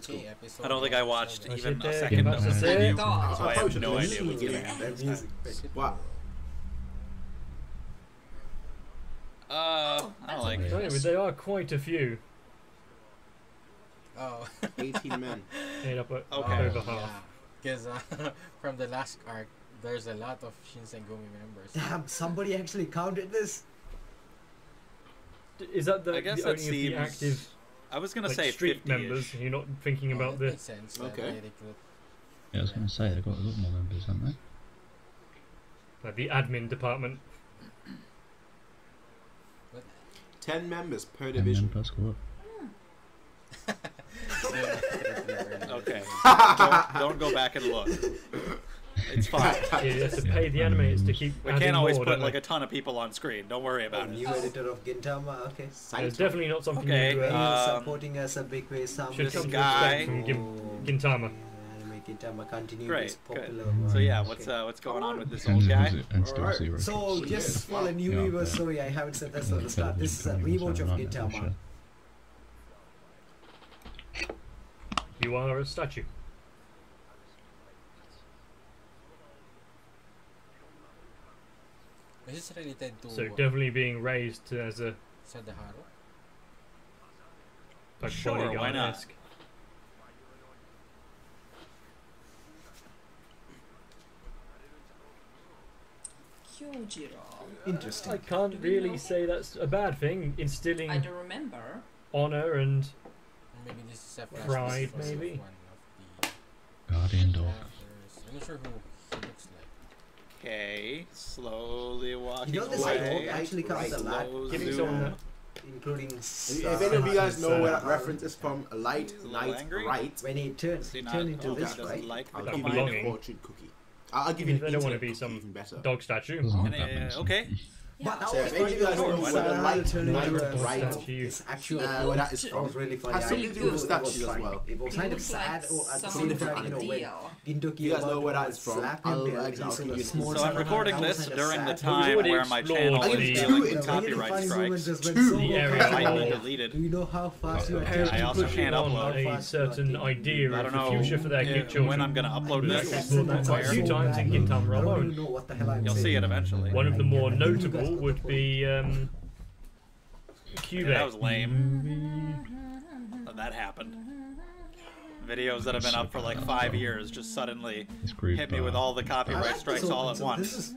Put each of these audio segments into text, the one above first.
let's go. Okay, episode I don't think I watched seven. even a second that's of the it. preview, so I have no should idea what's listen going to on. that this What? Uh, I don't like. Anyway, there are quite a few. Oh. 18 men. Made up o- Okay. over half. Because uh, from the last arc, there's a lot of Shinsengumi members. Damn, somebody actually counted this. Is that the, I guess the that only of the seems. active I was gonna like, say street 50 members? You're not thinking Oh, about it the makes sense. Okay. Yeah, I was going to say they've got a lot more members, haven't they? like, the admin department. 10 members per And division. then per squad. Okay. don't, don't go back and look. It's fine. Yeah, you have to pay the animators to keep. We can't always more, put like they? a ton of people on screen. Don't worry Oh, about it. new editor of Gintama. Okay. It's definitely not something Okay, you Um, supporting us a big way. Some should come to guy- expect from Gintama. Make Gintama continue Great, this good. popular. So yeah, what's Okay. uh, what's going on with this And old still guy? ze- And still Alright. So just for the new Yeah, viewers, okay. sorry I haven't said that Yeah, at the start. This is a than rewatch of Gintama. You are a statue. Is this related to So uh, definitely being raised as a Sadaharu? like Sure, why not? bodyguard-esque. Interesting. I can't really say that's a bad thing. Instilling I don't remember. honor and Maybe this is a flashback Pride, maybe? One of the Guardian dog. I'm not sure who he looks like. Okay, slowly walking You know this away. dog actually comes a lot, Slow giving someone including. If if any of you guys know where that reference is from, light, He's a little night, angry. right, When he turns, Does he he not- turn into oh, this, doesn't right? like I'll give you a fortune cookie. I'll I'll give you They an don't wanna be cookie, some better. dog statue. Doesn't look that menacing. okay. But Yeah. So if you guys know where the light, turn night, into a right. It's actually. uh, where that is from, was really funny. I- something to do with it was statues as funny. well. It was He kind of looks sad like or at the someone same from time, you know, when India. Gintoki You guys know about where to that is from? slap him I'll- there, I'll and give he's you sort of this. small So I'm recording this during the time where my channel is two dealing with copyright Really funny moment strikes. Two. The area Might be deleted. Do you know how fast you are I also pushing can't on upload. a certain idea I of don't the know future for their kid children. when I'm gonna upload We've this. actually explored that quite a few times in Gintama I don't Realm. even know what the hell I'm You'll see it eventually. One of the more I think you guys notable got the would be um, Yeah, that was Cubase. lame. That happened. Videos that have been up for like five years just suddenly hit me with all the copyright strikes all at once, This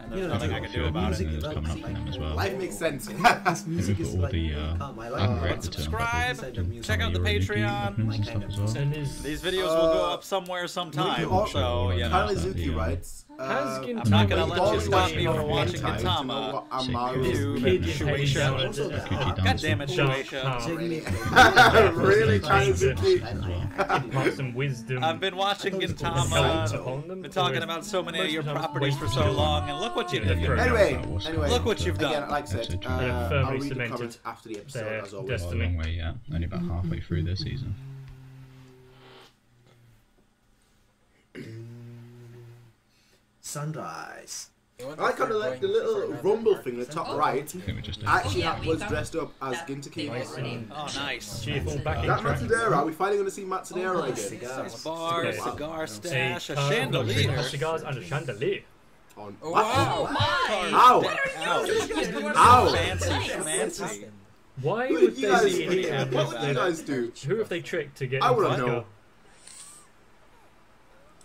and there's nothing I can do about music it. is It's coming up like- them as well. Life makes sense. this music put is all like the, really uh, calm. I like unread it. the Subscribe. Inside. Check out the Some of your Ryuki Patreon. reference and well. These videos will go Uh, up somewhere sometime, all- so you know. Kanazuki Yeah. writes. Has uh, I'm not gonna let you stop me from watching Gintama. Gintama. What Sick. Amaru You is Kid Shueisha. heading down a- Also, a- God damn it, dark Shueisha. path. Genuinely- really Trying to Kanazuki. impart some wisdom. I've been watching I thought it was help Gintama. Been talking about so many of your of the time properties for so long, and look what you Yeah, did. the program. Anyway, anyway. Look what you've done. Again, like I said, uh, I'll firmly read the cemented. comments after the episode, Their as always. Well, a destiny. long way yet. Only about halfway through this season. Sunrise. I like kind of like the little rumble thing in the top right. I think we just Actually, Oh, yeah, was dressed up as that- Gintoki. Nice Oh, nice. cheerful backing That Matadera, are we finally going to see Matadera Oh, again? Cigars. Bar, Okay. cigar A stash, a car- chandelier. Cigars and a chandelier. On Oh, what? wow. Oh my! Ow! Ow. Ow! Fancy, fancy. Why would you they guys be think? What did you guys do? Who have they tricked to get I into wanna know.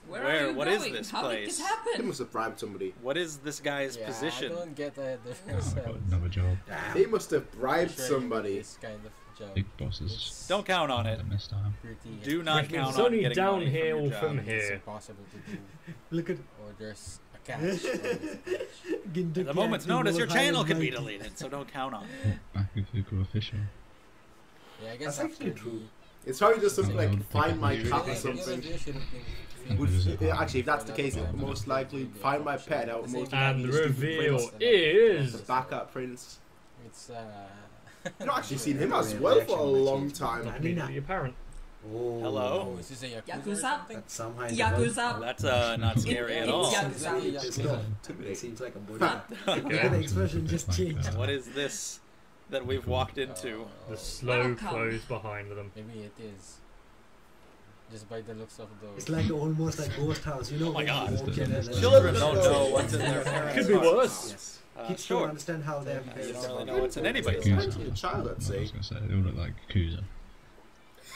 Car? Where, Where- are you what is going? this How place? did this They must have bribed somebody. What is this guy's yeah, position? I don't get the difference. Another job. They must have bribed Sure, somebody. This kind of job. Big bosses. It's Don't count on it. Time. pretty- Do not It's count only on getting money downhill from, your from here. It's impossible to do. Look at Or there's a catch. on this catch. At the moment's notice, your channel and could be deleted, so don't count on it. Back with Fuku official. Yeah, I guess That's after actually true. It's probably just something like find my up cat or something. What Would, is it? yeah, actually, if that's the case, it most likely find my pet out. Most likely And the likely reveal Prince, is the backup prince. It's uh. I've not actually seen him as well for a long time. not immediately apparent. Oh. Hello? Oh, is this a yakuza? Yakuza? That's somehow. Yakuza. That's uh, not scary at all. Yakuza. It's Yakuza. not. It seems like a body. Look at the expression just changed. What is this that we've walked into? Oh, The slow Welcome. close behind them. Maybe it is. Just by the looks of those. It's like almost like ghost house, you know. Oh my God. walk in and, uh, Children don't know what's in their parents' Could be worse. Yes. Uh, Kids sure. don't understand how their You parents don't really are. know what's in anybody's Yeah. heart. A child, I'd I was gonna say they all look like Kuza.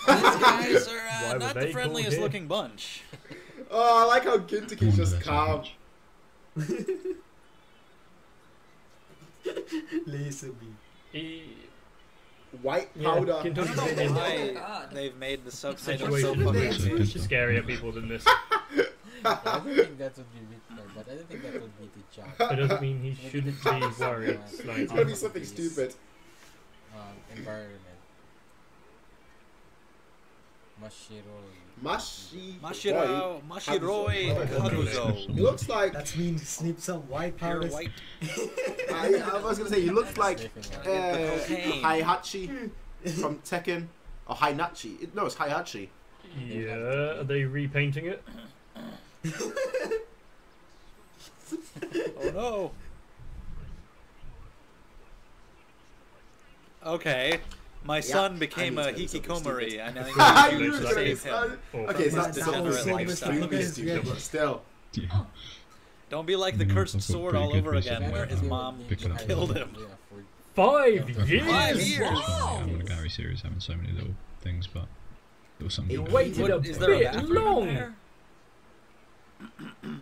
These guys are uh, not the friendliest looking bunch. Oh, I like how Gintoki's just that's so calm. much. Laser beam. E- White powder. I don't Gintoki's know been God. they've made the subtitle so Situation. fucking scarier people than this. Yeah, I don't think that would be Hitler, but I don't think that would be the job. That doesn't mean he shouldn't be jobs worried. It's like, It's gonna be something stupid. Um, environment. Mashiro. Mashi. Mashiro, Mashiroi Karuzo. He looks like. That means snip some white Pure powders. white. I, I was gonna say he looks like Sniffing uh, it. Get the cocaine. Heihachi from Tekken, or Hainachi. It- No, it's Heihachi. Yeah, are they repainting it? Oh no. Okay. My son became I a need to tell you something hikikomori, and I I need knew to it gonna save him. Or Okay, it's not That so was so extremely much stupid, fun. but still. Yeah. Don't be like the Mm, cursed sword all over again, where his mom Pick it killed him. Five Five years! Five years. Yeah, well, the Gary series having so many little things, but there was something. It good. waited What- a is there a bit bathroom long.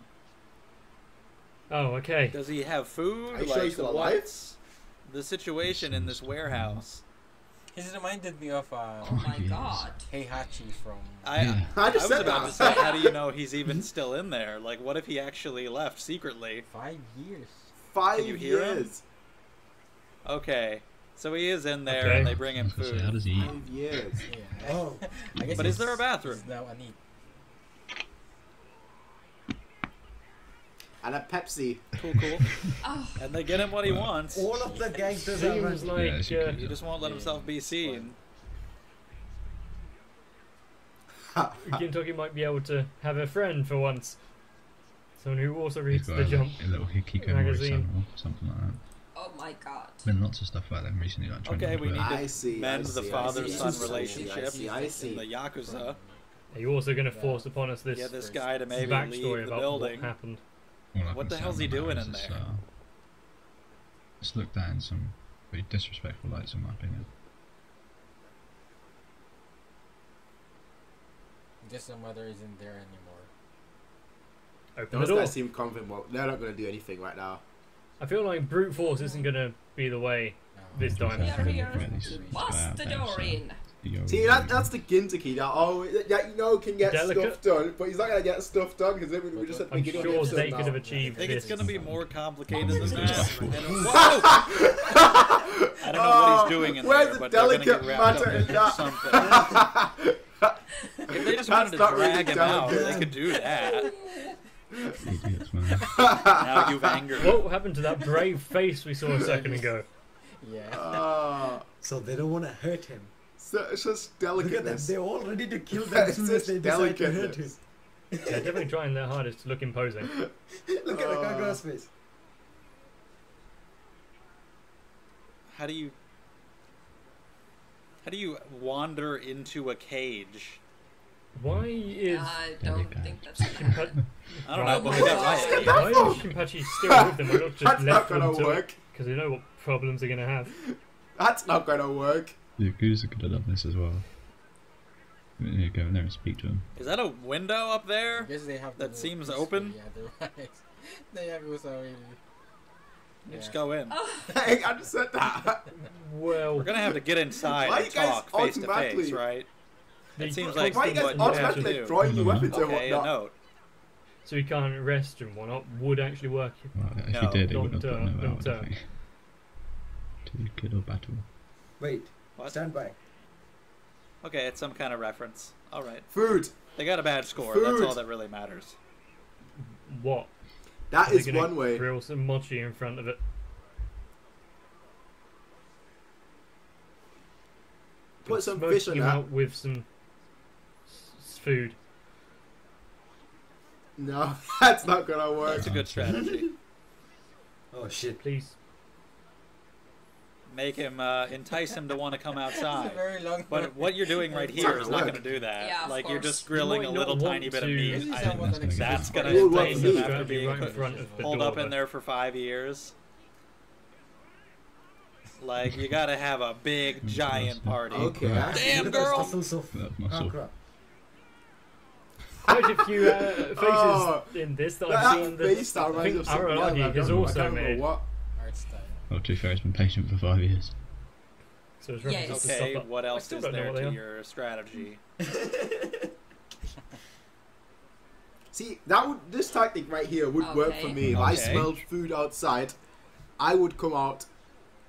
Oh, okay. Does he have food? Are you sure like, he's still alive? what's the situation in this warehouse? He's reminded me of uh, Oh my Yes. god. Heihachi from. I, Yeah. I I just was said about that. to say, how do you know he's even still in there? Like, what if he actually left secretly? Five years. Five Can you hear him? years. Okay, so he is in there, Okay. and they bring him was gonna say, how food. does he eat? Five years. Yeah. Oh, I guess But is there a bathroom? He's now a neat. And a Pepsi. Cool, cool. Oh, And they get him what he wants. all of the gangsters are like Yeah, uh. He just won't let himself be seen. Gintoki might be able to have a friend for once. Someone who also reads the a, jump. a little hikikomori magazine. son or something like that. oh my god. Been lots of stuff about them recently, like Okay, we need I to see, I mend the see, I father-son see, I see, relationship I see, I see. the Yakuza. Are you also going to force upon us this Get this guy to maybe backstory leave the about building. what happened? All What the say hell's he doing in there? Uh, it's looked at in some pretty disrespectful lights, in my opinion. Guess the mother isn't there anymore. Open Those the door. guys seem confident. Well, they're not going to do anything right now. I feel like brute force isn't going to be the way. No. This time. We are here Right, these- to these bust guys the out there, door so in. You go See, that, that's the Gintoki that, oh, that you know can get Delicate. stuff done, but he's not going to get stuff done because then we we just at the I'm beginning of the sure episode they now. could have I think this. it's going to be more complicated than that. Disrespectful. And- Whoa! I don't know what he's doing in Oh, Where's there, the but they're going to get wrapped up in in that? something. If they just That's wanted to not really drag him out, they could do that. Idiots, man. Now you've angered. What happened to that brave face we saw a second ago? Yeah. Ah, So they don't want to hurt him. So it's just Look delicateness. They're all ready to kill them as It's soon as just they decide to hurt him. They're definitely trying their hardest to look imposing. Look at the Uh, Kagura's face. How do you... How do you wander into a cage? Why is I don't think that's gonna I don't Right, know, but we got why- riot. why is Shinpachi still with them? We're not just That's not left going them to to work. because they know what problems they're going to have. That's not going to work. The Yakuza could have done this as well. You go in there and speak to him. Is that a window up I there? guess they have That move seems peacefully open? Otherwise, the Yakuza will. You Yeah. Just go in. Hey, I just said that. Well, We're gonna have to get inside Why and you talk face to face, automatically- right? It seems like Why you guys what what you have to automatically do. throwing you weapons and Okay, a whatnot? note. so he can't arrest and whatnot would actually work. Well, if No, he did, it would have don't, put uh, no out, don't, I uh, think. To kill or battle. Wait. What? Stand by. Okay, it's some kind of reference. All right, Food. they got a bad score. That's all that really matters. What? That Are they is gonna one way. Grill some mochi in front of it. Put some Smoke fish on you that. out with some s- s- food. No, that's not gonna work. That's a good strategy. Oh shit. Please. Make him uh, entice him to want to come It's outside. a very long. But what you're doing right here is not gonna not work. going to do that. Yeah, of like you're just grilling You a little tiny bit of to- meat. This is I- not what That's gonna get That's It entice him after Stand being right put- front of the holed door, up in there for five years. Like you got to have a big giant party. Okay. Damn, Look at those girl. muscles of That oh, crap. Quite a few uh, faces Oh. in this that That I've seen. That face that I reminds think me of something else, Aralagi I has don't know- I also can't remember made. What? Art style. Well, to be fair, he's been patient for five years. So it's Yes. references Okay, stuff that what else is there to your strategy? See, that would this tactic right here would work for Okay. me. If I smelled food outside, I would come out.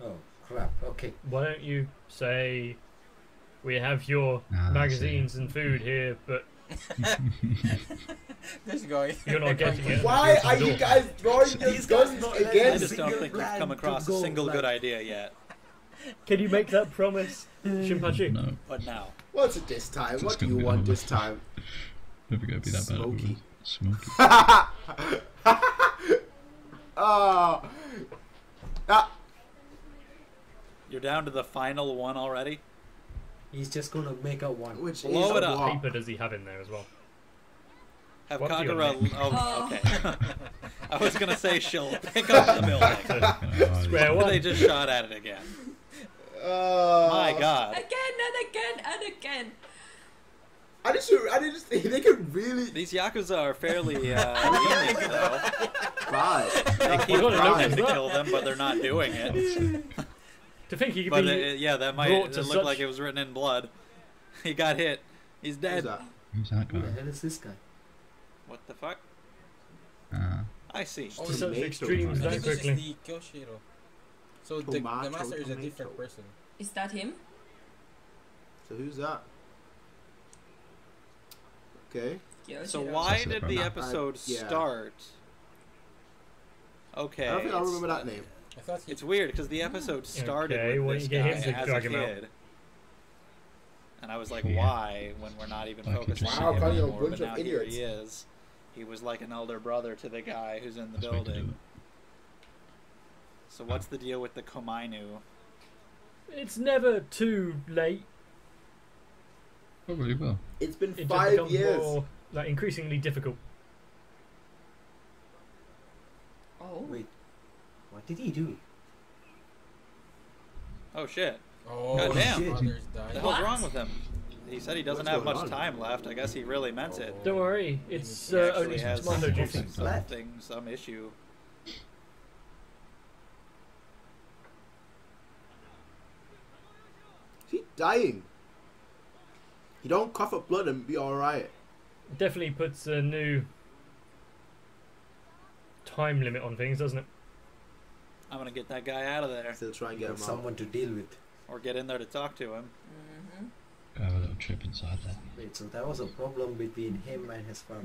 Oh crap. Okay. Why don't you say we have your Ah, magazines and food here, but This guy. You're not getting it. Why Go to are the you door. guys throwing your These guns not letting I just don't think we've come to across a go, single good idea yet. can you make that promise, Shinpachi? No, But now, What's it this time? It's What do you want this time? never gonna be that bad. Smoky. Smoky. oh. Ah, you're down to the final one already. He's just gonna make up one. which Blow is it up. what? paper does he have in there as well? Have What's your Kagura. Oh, Oh. okay. I was gonna say she'll pick up the building. Oh, Square one. they just shot at it again. Uh, My God. Again and again and again. I just, I just they could really These yakuza are fairly uh, lenient, though. try. They keep gonna trying to kill them, but they're not doing it. To think he could But be. uh, yeah, that might it to look such- like it was written in blood. He got hit. He's Who's dead. that? Who's that Who the hell is this guy? What the fuck? Ah, I see. Oh, to Just such extremes that think this is the Kyoshiro. So the, the Tomato, master is a different person. Is that him? So who's that? Okay. So why did the episode I- yeah. start? Okay. I don't think I it's- remember that name. I thought he. It's weird because the hmm. episode started Okay, with why this don't you get guy as a drag him out? kid. And I was like, Yeah. why? When we're not even Like he focusing on him Wow, Kanye, a anymore, but of now here he is. He was like an elder brother to the guy who's in the that's way to do building. So what's the deal with the Komainu? It's never too late. Probably will. It's been It five years. more like increasingly difficult. Oh. Wait. What did he do? Oh shit! Oh, God damn. brothers What the hell's What? wrong with him? He said he doesn't What's have much on? time left. I guess he really meant it. Don't worry, it's He uh, only has Mondo something. juice. something, some issue. Is he dying? He don't cough up blood and be alright. Definitely puts a new time limit on things, doesn't it? I'm gonna get that guy out of there, Still try and get him Got out. someone to deal with. or get in there to talk to him. Mm-hmm. Go have a little trip inside there. Wait, so that was a problem between him and his father.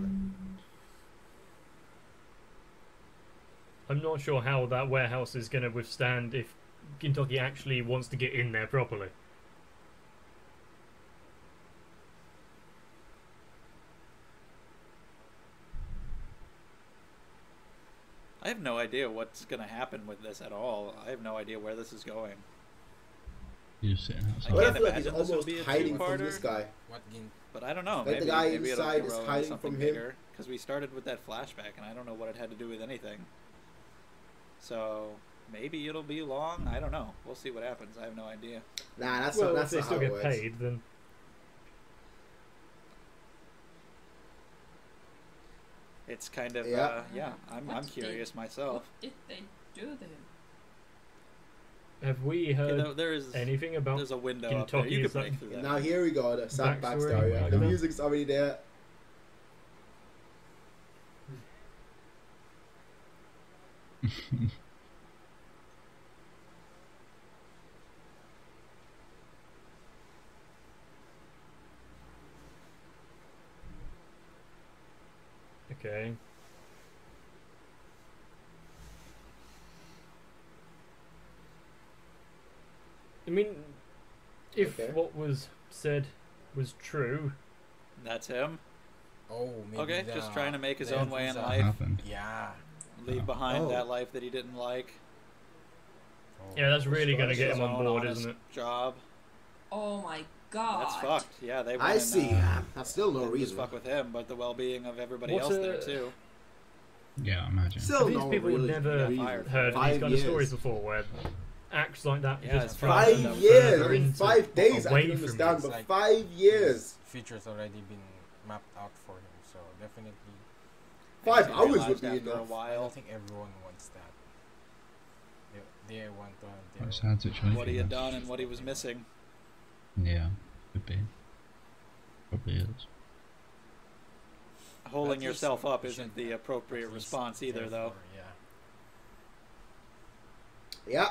I'm not sure how that warehouse is going to withstand if Gintoki actually wants to get in there properly. No idea what's gonna happen with this at all. I have no idea where this is going. You're just sitting I outside. But I can't feel like he's imagine this would almost be a hiding from this guy. What Gin? But I don't know. Like the maybe guy maybe inside is hiding something from him. bigger. Because we started with that flashback, and I don't know what it had to do with anything. So maybe it'll be long. I don't know. We'll see what happens. I have no idea. Nah, that's well, not. if That's they not still how it get works. paid, then It's kind of Yeah. uh, yeah. I'm What I'm did- curious myself. What did they do to him? have we Okay, heard there- there is anything about? there's a window up there. You can break that- through that. Now here we go. The sad Backstory, backstory. The music's already there. Okay. I mean, if Okay. what was said was true, That's him. Oh, maybe Okay, the, just trying to make his own way in life. happened? Yeah. Leave Oh. behind Oh. that life that he didn't like. Oh. Yeah, that's really going to get him on board, isn't it? Job. Oh my god. That's fucked. Yeah, they. I wouldn't, see. Uh, That's still no didn't reason. fuck with him, but the well-being of everybody What's else a- there too. Yeah, I imagine. Still These no people really never reason. heard Five these kind years. of stories before, where acts like that Yeah, just Five them years. I mean, five days. I away can from understand, it. but Like- five years. His future's already been mapped out for him, so definitely. Five hours would be after a enough. I don't think everyone wants that. They, they want to. Quite a They, sad situation. what he had done and what he was missing. Yeah, could be. Probably is. Holding At least yourself up isn't the appropriate response either, though. Yeah. Yeah.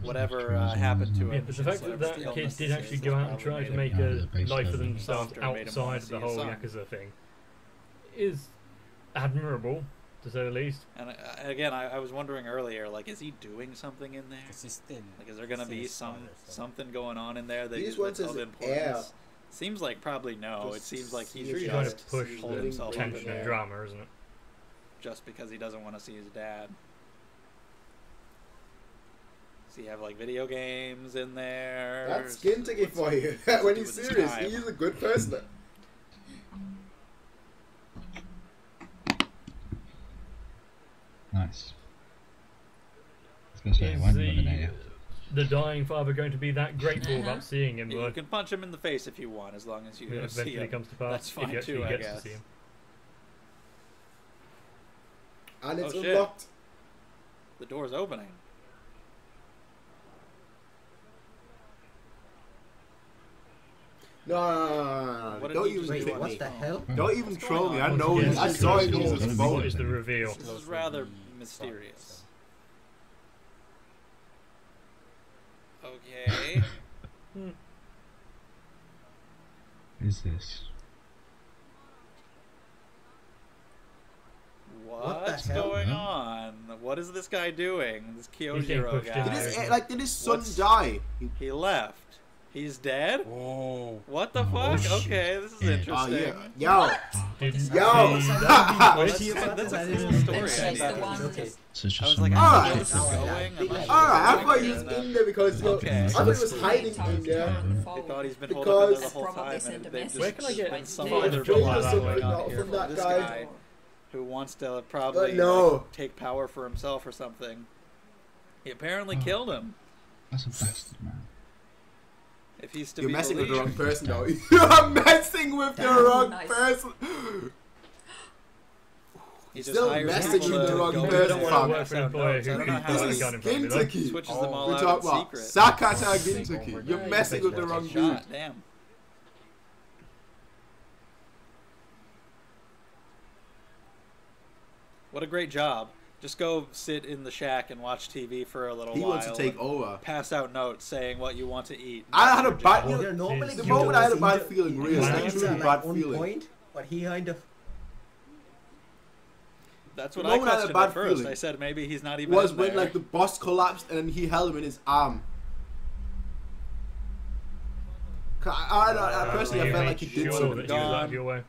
Whatever uh, happened to Yeah, him. but the fact that that kid did actually go out and try to make a life for themselves Softer made him wanna outside see the whole son. Yakuza thing is admirable, to say the least. And uh, again, I, I was wondering earlier, like, is he doing something in there? 'Cause he's still. Like, is there gonna still be some father, so- something going on in there that He is just wants of importance? heir. Seems like probably no. it seems like he's see He's if trying to push holding the himself in tension and drama, isn't it? just because he doesn't want to see his dad. Does he have like video games in there? That's skin ticket for you. when he's serious, time? he's a good person. Nice. I was gonna say, Is why the, eliminate you? the dying father going to be that grateful about seeing him? You can punch him in the face if you want, as long as you when it go see eventually him. comes to pass That's fine he actually too, I guess. to see him. And it's Oh, shit. unlocked. The door's opening. No, no, no, no, no, What Don't he even just Wait, do? trick what the hell? Don't even troll me. I know. again, he- I saw just him use close his phone. What is the reveal? This is rather the mysterious. son, Okay. What is this? What's What the hell? going Huh? on? What is this guy doing? This He's getting Kyoshiro guy. Did his, like, did his son What's- die? He- He left. He's dead? so- Oh. What the Oh, fuck? shit. Okay, this is oh, Yeah. Oh, interesting. yeah. Yo. Didn't Yo! see that Oh, twist. that's, See, that's, that's a I cool story That's idea. Okay. So it's just I was like, I Alright. don't know where this is Alright. going. I'm not Alright, sure Alright, I thought he was in there because look, Okay. I thought he was hiding in there. They thought he's been holed up in there the Because- whole time, Probably and sent a they've message. just Where can I get some other feel going on here from from that this guy. guy who wants to probably no. like, take power for himself or something. He apparently Oh. killed him. That's a bastard, man. If he's to You're be messing with the wrong person, though. You're messing with the wrong Nice. person. He just Still hires messaging the wrong go in person, there and. Work for an employer who don't know This is gun in front of me, switches them all We out talk in about secret. Sakata Take Gintoki. over. You're messing with the wrong dude. Damn. What a great job. Just go sit in the shack and watch TV for a little He while. He wants to take over. Pass out notes saying what you want to eat. I had a That's your bad- job. you know, normally The moment I had a bad feeling, he really, it's does like it truly like bad feeling. point, but he kind of That's The what I moment I had a questioned bad at first. feeling I said maybe he's not even Was in when there. like the boss collapsed and then he held him in his arm. I, I, I, I personally, I felt like he did sure something. that out of your way.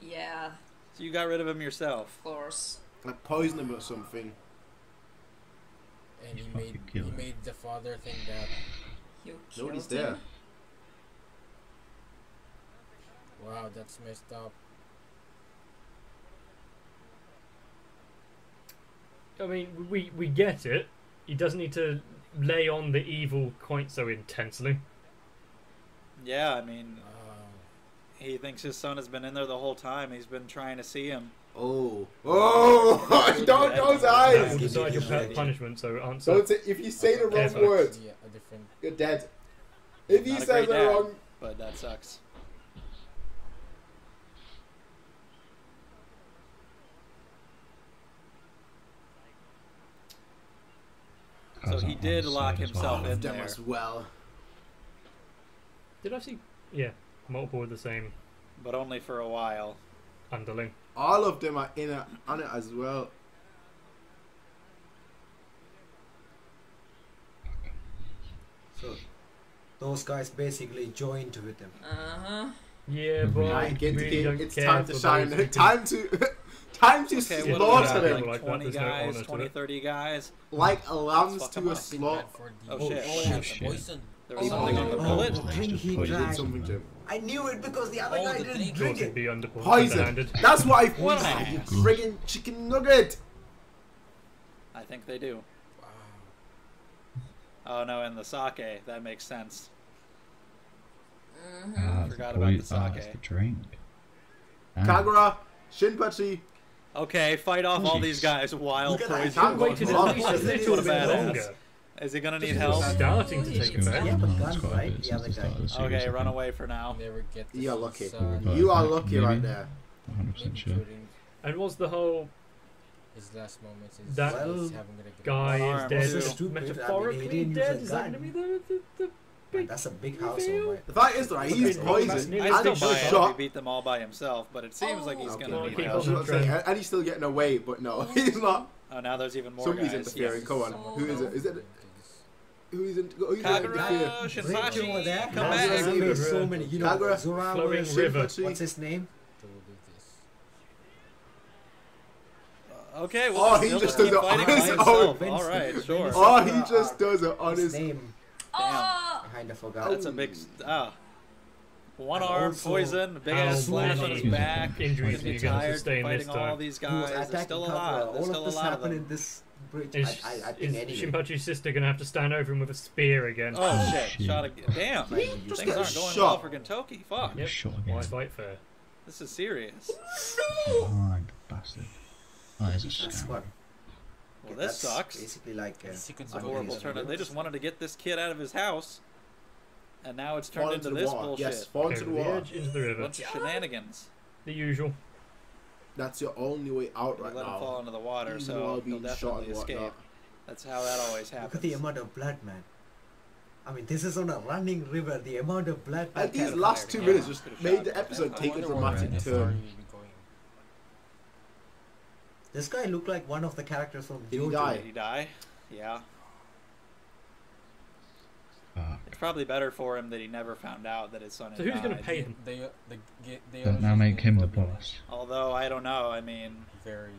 Yeah, So you got rid of him yourself. of course. I poisoned him or something. And he Fucking made kill he made the father think that You killed Nobody's him. there. wow that's messed up. I mean, we we get it. He doesn't need to lay on the evil quite so intensely. Yeah, I mean, he thinks his son has been in there the whole time. He's been trying to see him. Oh, oh! don't those That eyes. will decide your Yeah. pu- punishment. So answer. Don't say if you say the wrong Perfect. word, yeah, a different. you're dead. If he Not says the dad. wrong, But that sucks. So he did lock himself all in there. as well. Did I see? Yeah, multiple with the same but only for a while. underling. All of them are in it, on it as well. so those guys basically joined with him. Uh huh. Yeah, but Right, I Gintoki, really don't it's time to shine. those Time to, time to Okay, what do we slaughter them. them Like Like that, 20 there's no guys, honor 20, 30 guys. like lambs fuck to 'em a up. slaughter. Bad for the- Oh, Oh, shit. oh, What the happened? poison. There was Oh. something on the Oh. bullet. The drink he Poison. drank. Something to I knew it because the other Oh, guy the didn't drink. drink it'd it. poison. That's what I What thought. a- You friggin' chicken nugget. I think they do. Wow. Oh no, and the sake. That makes sense. Mhm. Ah, Forgot about the it's sake. the drink. Ah, Kagura, Shinpachi. Okay, fight off all these guys while Look at that. poison. Can't Waited What at least a a little badass. Longer. Is he gonna need help? is starting to take good. effect. Yeah, but It's guns, quite right? bit The other guy. start of the series, Okay, run think. away for now. Never get the You're lucky. sun, But You are maybe- lucky right there. 100% sure. And was the whole His last moments is That he's having a good guy One is arm, dead two. Stupid, I mean, metaphorically dead? Is that going to be the, the, the And big that's a big household, right? The fact is, right, he's Okay, poisoned and I still still he's buy it. He beat them all by himself, but it oh, seems like he's Oh. gonna Okay, need help. was gonna say, and and he's still getting away, but no, he's not. Oh, now there's even more Somebody's guys. interfering. Yes. Come on, who is it? Is it who's in? Who's? Kagura, Bridge Shinpachi, over there. come Kagura, back. There's so many. You know, Kagura, Zora flowing was- river. What's his name? to. Okay, well, Oh, he he'll just does it on his own. All right, sure. Oh, he just does it on His his. name. Oh, I kind of forgot. That's a big. s- Ah. One And arm, also, poison, big ass slash on his back. injuries He's you gonna tired sustain from this fighting all time? these guys. There's attacking still a Kagura. lot. All still of this lot happened in this bridge. Is, I, I, I is think anyway. Shinpachi's sister going to have to stand over him with a spear again? Oh shit! shit. Shot again. Damn. Things just get aren't going well for Gintoki. Fuck. Yep. Shot Why fight fair? This is serious. Behind, bastard. Oh, there's a That's scam. what. Well, this that's sucks. Basically, like uh, Sequence a of horrible events. turn. They just wanted to get this kid out of his house, and now it's turned Fall into into this water. bullshit. Yes, fall into the the edge, into the river. Bunch of shenanigans. The usual. That's your only way out They right let him fall into the water, Even so while he'll being shot definitely and escape. whatnot. That's how that always happens. look at the amount of blood, man. I mean, this is on a running river. The amount of blood. And these last two Yeah. minutes just made the episode I take a wonder dramatic turn. story will be going. This guy looked like one of the characters from Did he die? Did he die? Yeah. Fuck. It's probably better for him that he never found out that his son had So who's going to pay him? They, uh, they, they, they Don't now make him the involved in boss. Although I don't know. I mean, Very.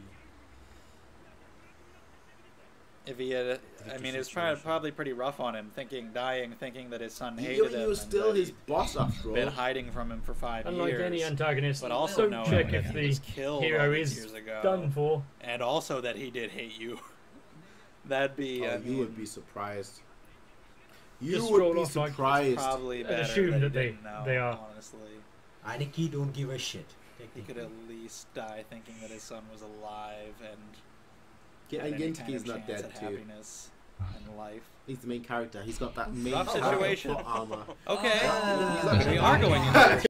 if he had, I Tricky mean, it's probably situation. probably pretty rough on him, thinking, dying, thinking that his son hated he him. was still that his boss after all. Been hiding from him for five Unlike years. any antagonist, but also don't knowing check that if he the was killed hero is years ago, done for. and also that he did hate you. That'd be. Oh, I you would be surprised. You would be off like- surprised. probably And better assume that, that they- didn't know, they are. Honestly, Aniki don't give a shit. He could at least die thinking that his son was alive and Get, had and any is not dead at too. happiness and life. He's the main character. He's got that main Rough situation. plot armor. Okay, Ah. We are going into